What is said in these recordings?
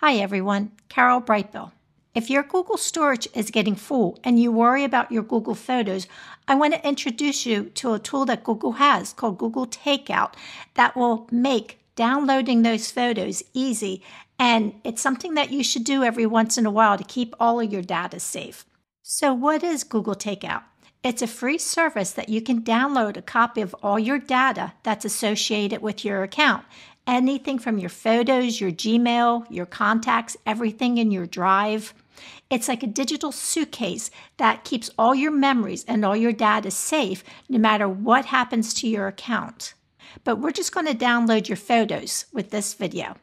Hi everyone, Carol Brightbill. If your Google storage is getting full and you worry about your Google Photos, I want to introduce you to a tool that Google has called Google Takeout that will make downloading those photos easy. And it's something that you should do every once in a while to keep all of your data safe. So, what is Google Takeout? It's a free service that you can download a copy of all your data that's associated with your account anything from your photos, your Gmail, your contacts, everything in your drive. It's like a digital suitcase that keeps all your memories and all your data safe no matter what happens to your account. But we're just going to download your photos with this video.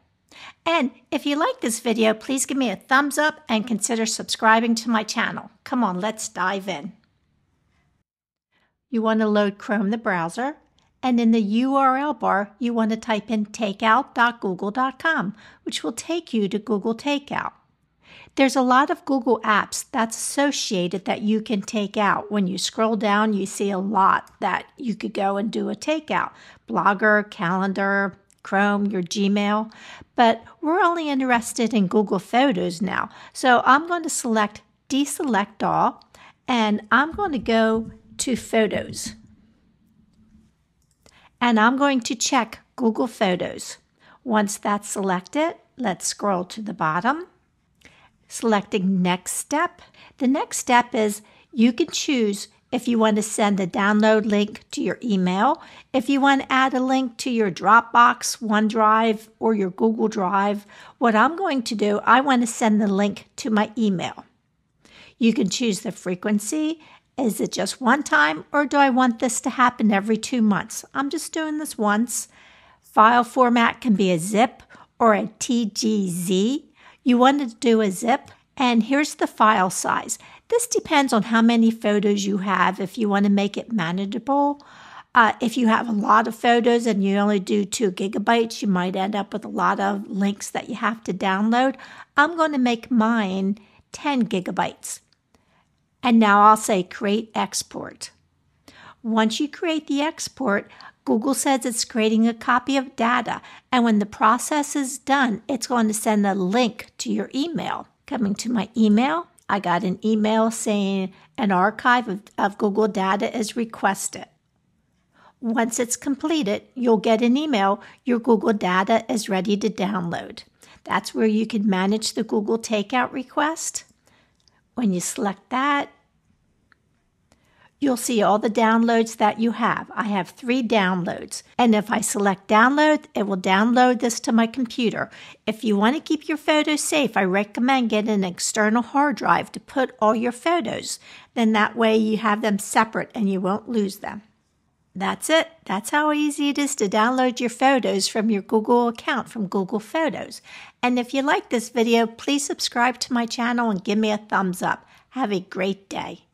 And if you like this video, please give me a thumbs up and consider subscribing to my channel. Come on, let's dive in. You want to load Chrome the browser and in the URL bar, you want to type in takeout.google.com, which will take you to Google Takeout. There's a lot of Google apps that's associated that you can take out. When you scroll down, you see a lot that you could go and do a takeout Blogger, Calendar, Chrome, your Gmail. But we're only interested in Google Photos now. So I'm going to select deselect all and I'm going to go to Photos and I'm going to check Google Photos. Once that's selected, let's scroll to the bottom. Selecting Next Step. The next step is you can choose if you want to send a download link to your email, if you want to add a link to your Dropbox, OneDrive, or your Google Drive. What I'm going to do, I want to send the link to my email. You can choose the frequency is it just one time or do I want this to happen every two months? I'm just doing this once. File format can be a zip or a TGZ. You want to do a zip, and here's the file size. This depends on how many photos you have if you want to make it manageable. Uh, if you have a lot of photos and you only do two gigabytes, you might end up with a lot of links that you have to download. I'm going to make mine 10 gigabytes. And now I'll say create export. Once you create the export, Google says it's creating a copy of data. And when the process is done, it's going to send a link to your email. Coming to my email, I got an email saying an archive of, of Google data is requested. Once it's completed, you'll get an email your Google data is ready to download. That's where you can manage the Google Takeout request. When you select that, you'll see all the downloads that you have. I have three downloads. And if I select download, it will download this to my computer. If you want to keep your photos safe, I recommend getting an external hard drive to put all your photos. Then that way you have them separate and you won't lose them. That's it. That's how easy it is to download your photos from your Google account from Google Photos. And if you like this video, please subscribe to my channel and give me a thumbs up. Have a great day.